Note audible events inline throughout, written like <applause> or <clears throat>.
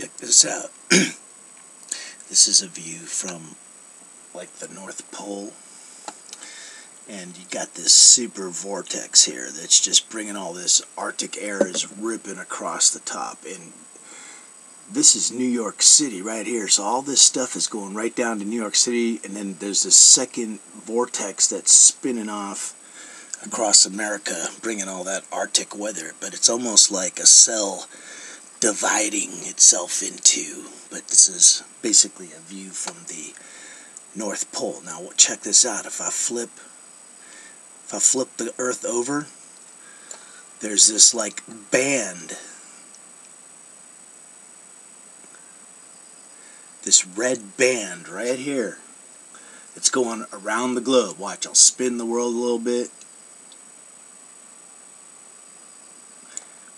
Check this out. <clears throat> this is a view from like the North Pole. And you got this super vortex here that's just bringing all this Arctic air is ripping across the top. And this is New York City right here. So all this stuff is going right down to New York City. And then there's this second vortex that's spinning off across America, bringing all that Arctic weather. But it's almost like a cell dividing itself into. But this is basically a view from the North Pole. Now check this out. If I flip, if I flip the Earth over, there's this like band. This red band right here. It's going around the globe. Watch, I'll spin the world a little bit.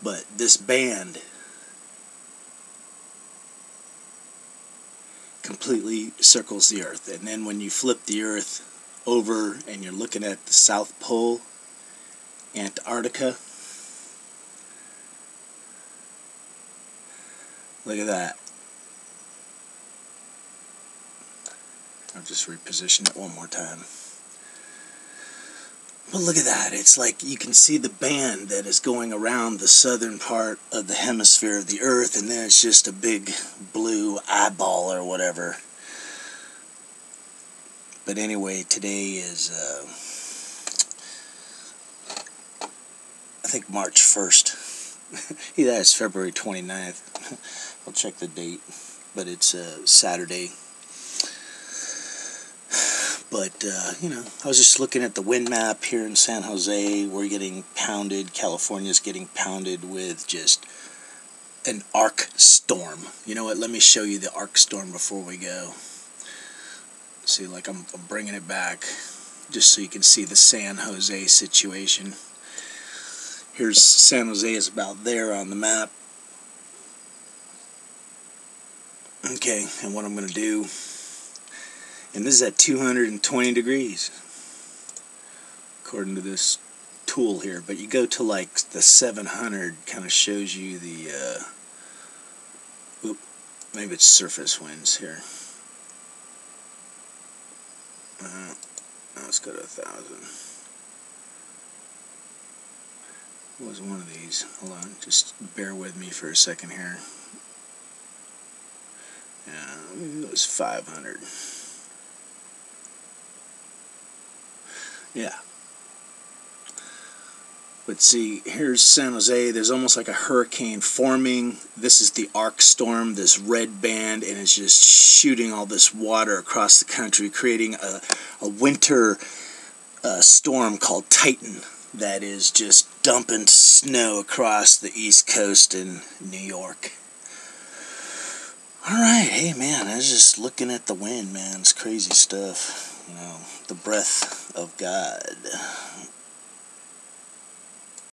But this band completely circles the Earth. And then when you flip the Earth over and you're looking at the South Pole, Antarctica, look at that. I'll just reposition it one more time. But look at that. It's like you can see the band that is going around the southern part of the hemisphere of the Earth, and then it's just a big blue eyeball or whatever. But anyway, today is, uh, I think March 1st. <laughs> yeah, it's February 29th. <laughs> I'll check the date. But it's uh, Saturday, but, uh, you know, I was just looking at the wind map here in San Jose. We're getting pounded. California's getting pounded with just an arc storm. You know what? Let me show you the arc storm before we go. See, like I'm, I'm bringing it back just so you can see the San Jose situation. Here's San Jose is about there on the map. Okay, and what I'm going to do and this is at 220 degrees according to this tool here. But you go to like the 700 kind of shows you the uh, oop, maybe it's surface winds here. Uh, let's go to a thousand. What was one of these. Hold on just bear with me for a second here. Yeah, it was 500 Yeah. But see, here's San Jose. There's almost like a hurricane forming. This is the arc storm, this red band, and it's just shooting all this water across the country, creating a, a winter uh, storm called Titan that is just dumping snow across the east coast in New York. All right, hey man, I was just looking at the wind, man. It's crazy stuff you know, the breath of God.